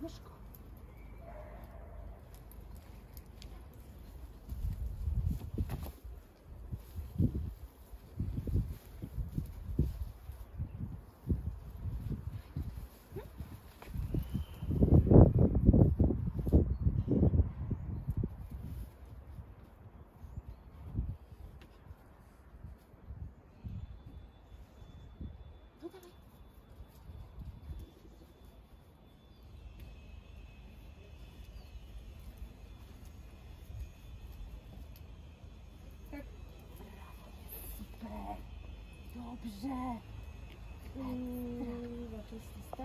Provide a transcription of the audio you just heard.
Let's go. Dobrze. Ekstra.